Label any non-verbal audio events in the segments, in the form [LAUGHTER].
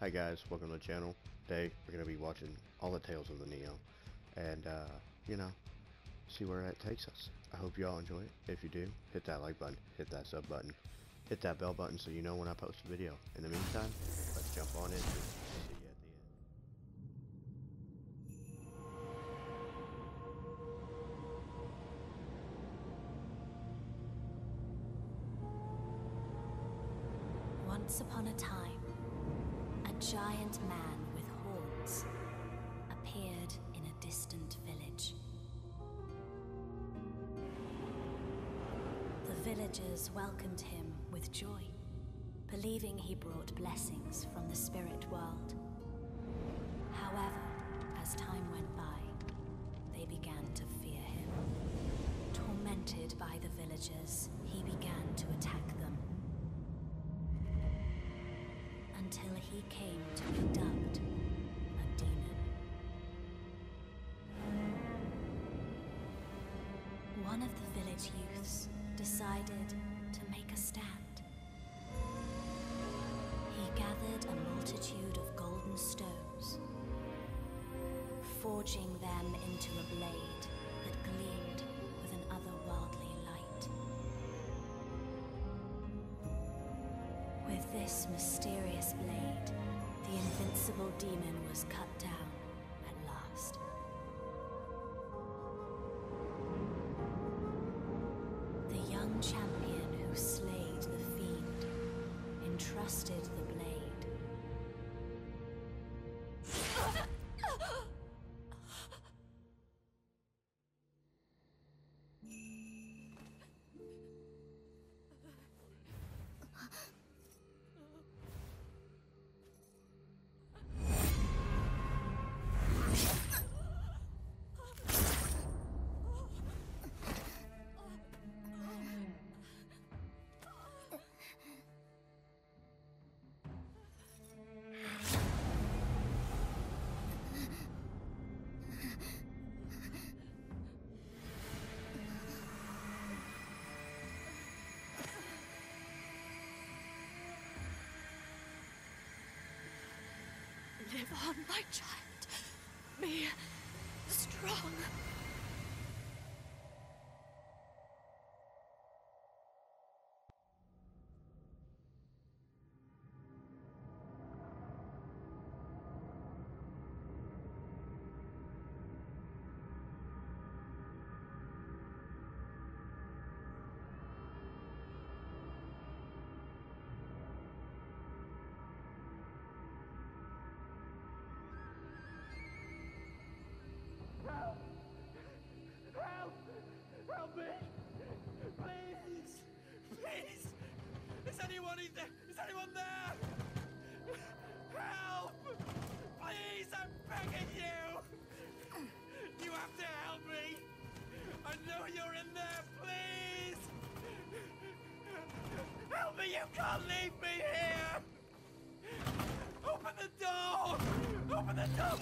Hi guys, welcome to the channel. Today we're going to be watching all the Tales of the Nioh and uh, you know, see where that takes us. I hope you all enjoy it. If you do, hit that like button, hit that sub button, hit that bell button so you know when I post a video. In the meantime, let's jump on into it. Once upon a time, giant man with horns appeared in a distant village. The villagers welcomed him with joy, believing he brought blessings from the spirit world. However, as time went by, they began to fear him. Tormented by the villagers, he came to be dubbed a demon. One of the village youths decided to make a stand. He gathered a multitude of golden stones, forging them into this mysterious blade, the invincible demon was cut down Live on, my child. Be strong. Can't leave me here! Open the door! Open the door!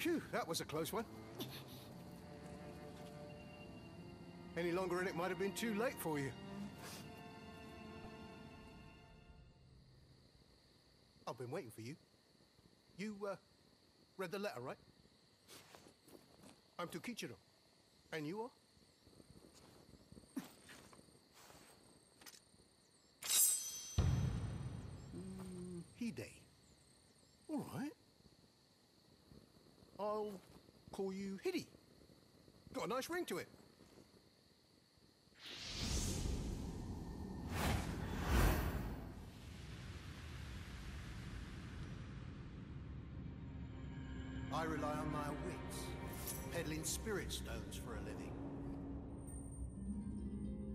Phew, that was a close one. Any longer and it might have been too late for you. I've been waiting for you. You, uh, read the letter, right? I'm Tokichiro. And you are? mm, Hide. All right. I'll call you Hiddy. Got a nice ring to it. I rely on my wits, peddling spirit stones for a living.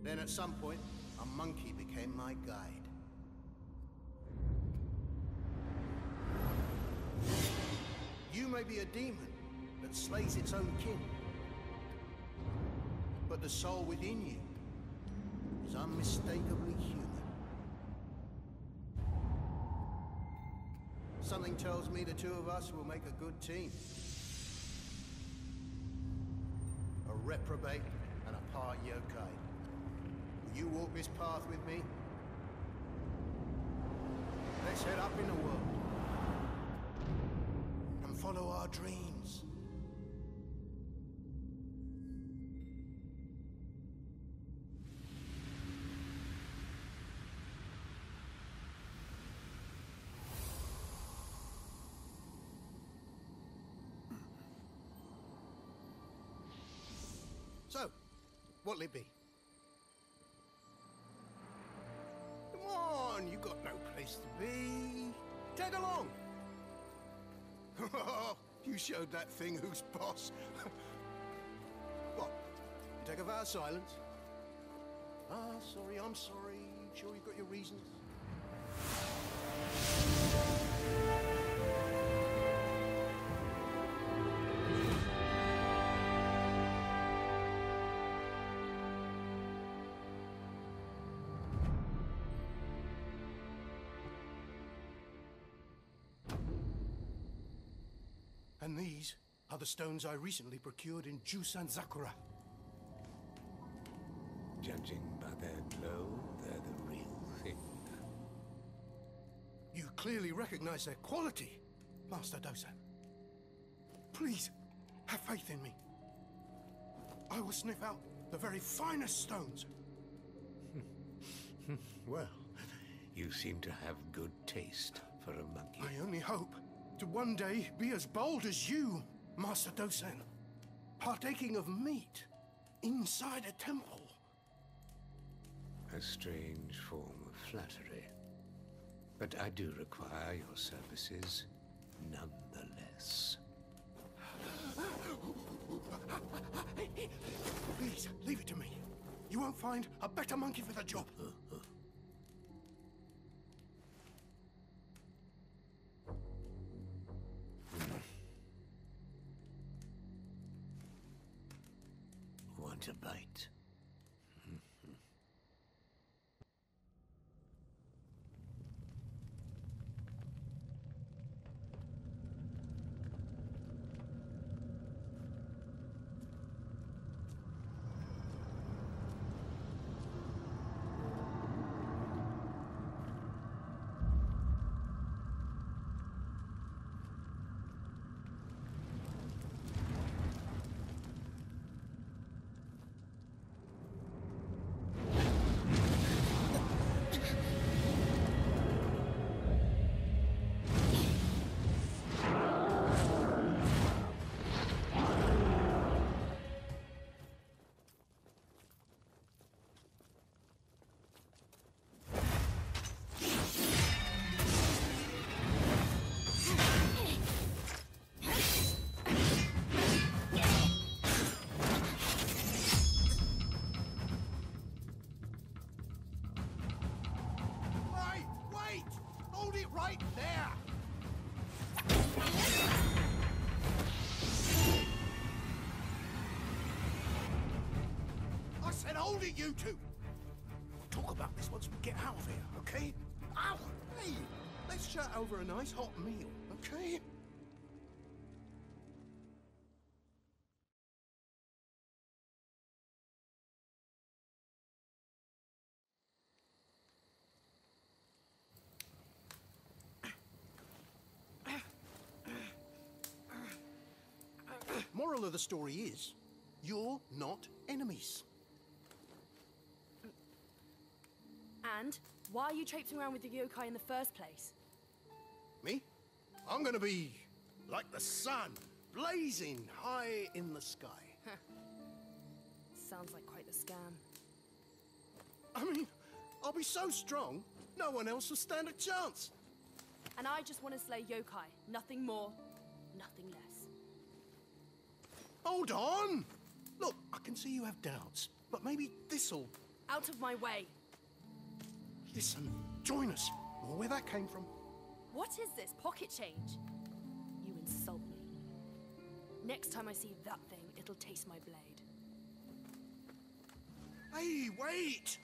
Then at some point, a monkey became my guide. You may be a demon that slays its own kin. But the soul within you is unmistakably human. Something tells me the two of us will make a good team. A reprobate and a part yokai. Will you walk this path with me? Let's head up in the world and follow our dreams. So, what'll it be? Come on, you got no place to be. Tag along. [LAUGHS] you showed that thing who's boss. [LAUGHS] what? You take a vow of silence? Ah, sorry, I'm sorry. Sure you've got your reasons? And these are the stones I recently procured in Jusan Zakura. Judging by their glow, they're the real thing. You clearly recognize their quality, Master Dosan. Please, have faith in me. I will sniff out the very finest stones. [LAUGHS] Well, you seem to have good taste for a monkey. I only hope to one day be as bold as you, Master Dosan. Partaking of meat inside a temple. A strange form of flattery. But I do require your services nonetheless. Please, leave it to me. You won't find a better monkey for the job. Right there! I said hold it, you two! We'll talk about this once we get out of here, okay? Ow! Hey! Let's chat over a nice hot meal, okay? Moral of the story is, you're not enemies. And why are you traipsing around with the yokai in the first place? Me? I'm gonna be like the sun, blazing high in the sky. Sounds like quite the scam. I mean, I'll be so strong, no one else will stand a chance. And I just want to slay yokai. Nothing more, nothing less. Hold on! Look, I can see you have doubts, but maybe this'll. Out of my way. Listen, join us. Or where that came from. What is this? Pocket change? You insult me. Next time I see that thing, it'll taste my blade. Hey, wait!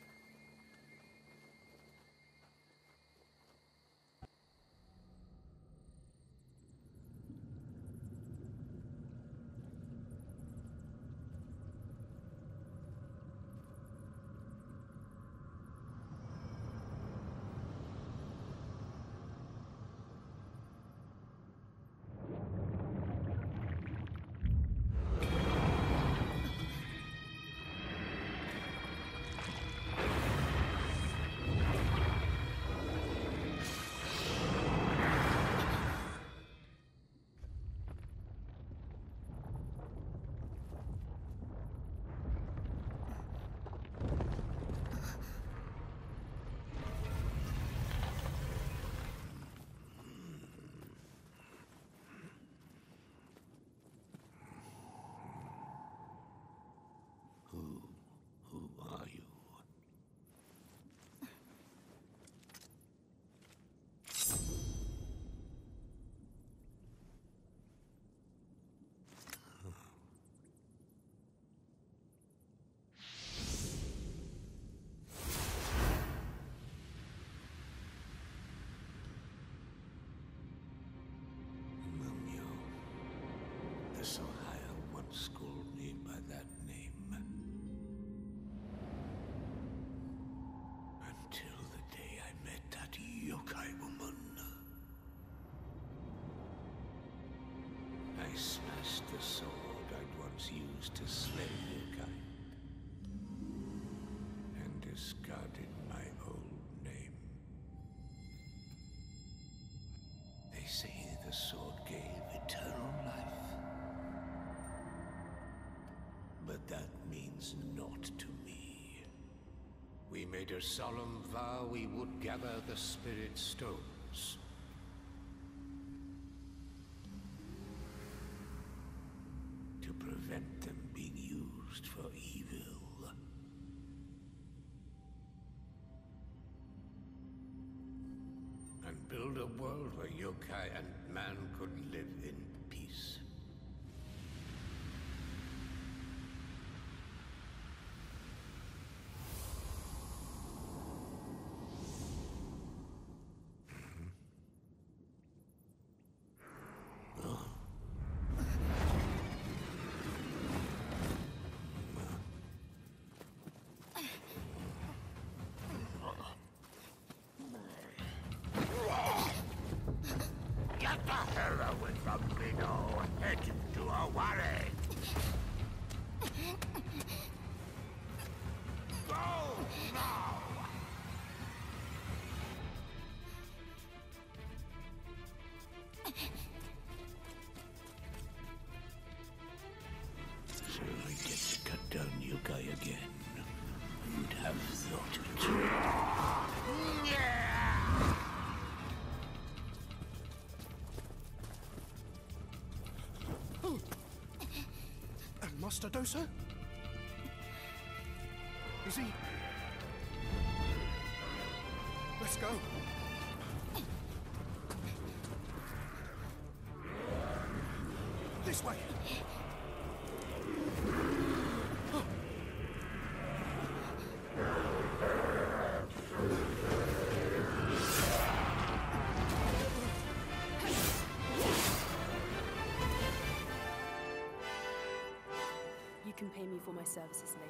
I smashed the sword I'd once used to slay yokai. And discarded my old name. They say the sword gave eternal life. But that means naught to me. We made a solemn vow we would gather the spirit stones. And build a world where yokai and man could live in peace. Master Dosa? Is he. Let's go. Services